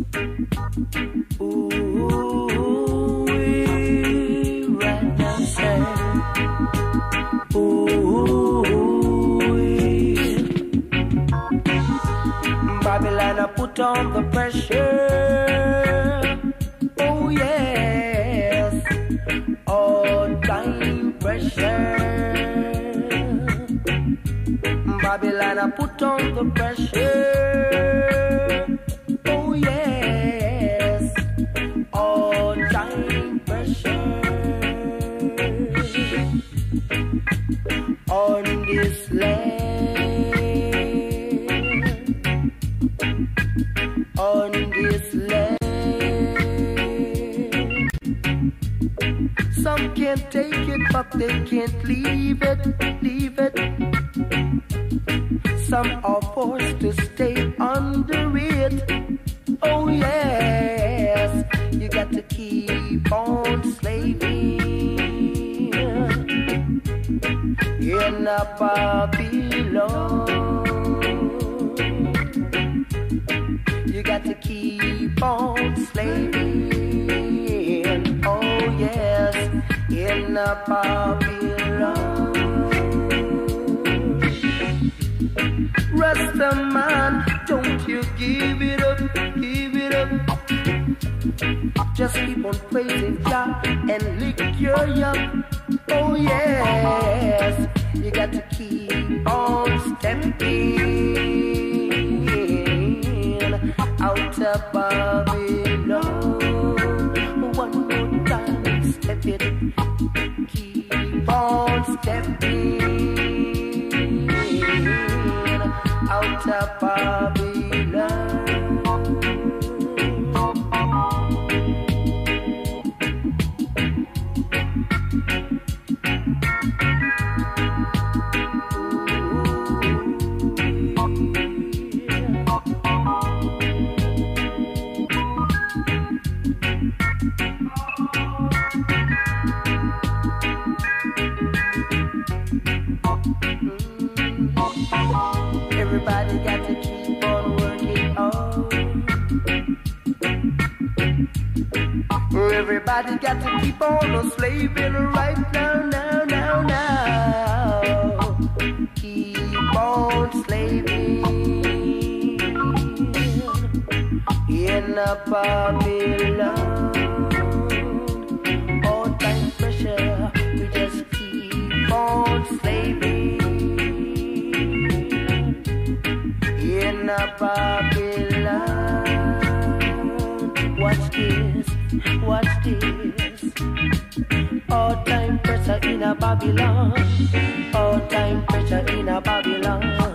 Ooh, right now say, ooh, Babylon, I put on the pressure. Oh yes, all time pressure. Babylon, I put on the pressure. Land. Some can't take it, but they can't leave it, leave it. Some are forced to stay under it. Oh yes, you got to keep on slaving in a Babylon. On slaving. Oh yes, in a Babylon. Rasta man, don't you give it up, give it up. Just keep on praising Jah and lick your yum. Oh yes, you got to keep on stepping out of Babylon. One more time, step it, keep on stepping out of Babylon. Everybody got to keep on slaving right now, now, now, now. Keep on slaving in a Babylon. Babylon. All time pressure in a Babylon.